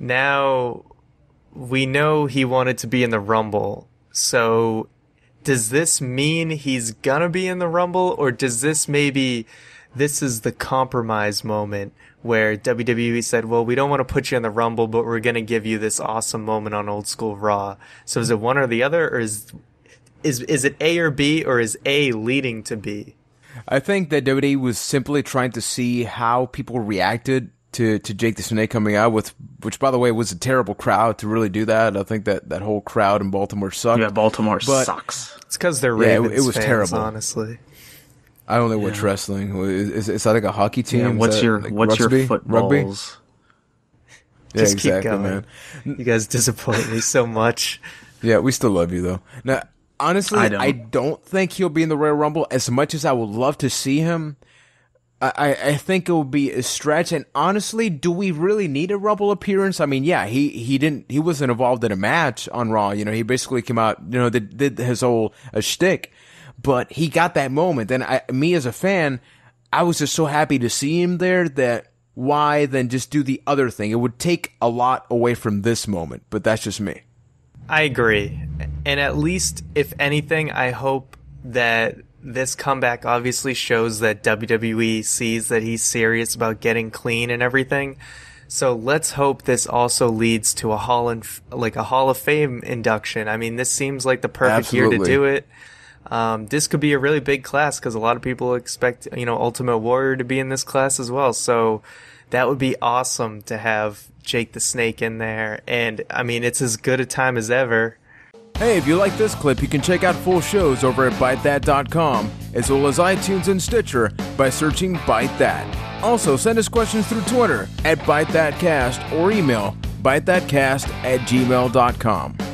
now we know he wanted to be in the Rumble. So does this mean he's gonna be in the Rumble, or does this maybe this is the compromise moment where WWE said, "Well, we don't want to put you in the Rumble, but we're gonna give you this awesome moment on Old School Raw." So is it one or the other, or is is is it A or B, or is A leading to B? I think that WWE was simply trying to see how people reacted to, to Jake the Snake coming out with, which by the way was a terrible crowd to really do that. I think that that whole crowd in Baltimore sucked. Yeah, Baltimore But- sucks. It's because they're Yeah, it- Ravens it was fans, terrible. honestly. I don't know what's wrestling. Is, is, is that like a hockey team? Yeah, what's that your like what's rugby? your Rugby? footballs? Yeah, Just keep going. man. You guys disappoint me so much. Yeah, we still love you though. Now, honestly, I I don't. don't, think he'll be in the Royal Rumble as much as I would love to see him. I, I, think it would be a stretch. And honestly, do we really need a Rumble appearance? I mean, yeah, he, he didn't he wasn't involved in a match on Raw. You know, he basically came out, you know, did, did his whole a shtick, but he got that moment. And I, me as a fan, I was just so happy to see him there that why then just do the other thing? It would take a lot away from this moment, but that's just me. I agree. And at least, if anything, I hope that this comeback obviously shows that WWE sees that he's serious about getting clean and everything. So let's hope this also leads to a Hall and like a Hall of Fame induction. I mean, this seems like the perfect year to do it. Um, this could be a really big class because a lot of people expect you know Ultimate Warrior to be in this class as well. So that would be awesome to have Jake the Snake in there. And I mean, it's as good a time as ever. Hey, if you like this clip, you can check out full shows over at ByteThat.com, as well as iTunes and Stitcher by searching Byte That. Also, send us questions through Twitter at ByteThatCast or email ByteThatCast at gmail.com.